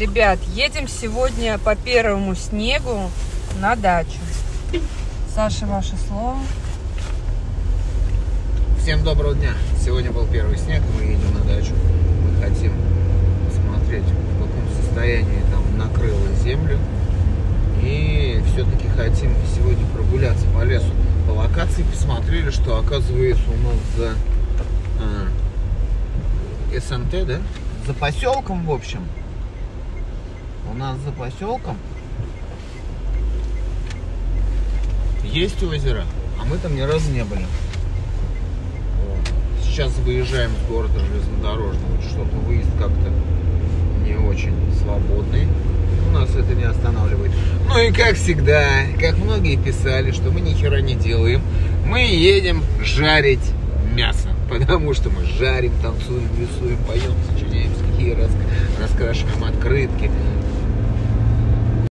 Ребят, едем сегодня по первому снегу на дачу. Саша, ваше слово. Всем доброго дня. Сегодня был первый снег, мы едем на дачу. Мы хотим посмотреть, в каком состоянии там накрыло землю. И все-таки хотим сегодня прогуляться по лесу. По локации посмотрели, что оказывается у нас за а, СНТ, да? За поселком, в общем. У нас за поселком есть озеро, а мы там ни разу не были. Сейчас выезжаем с города железнодорожного, что-то выезд как-то не очень свободный. У нас это не останавливает. Ну и как всегда, как многие писали, что мы ни хера не делаем, мы едем жарить мясо. Потому что мы жарим, танцуем, рисуем, поем, сочиняем стихи, рас, раскрашиваем открытки,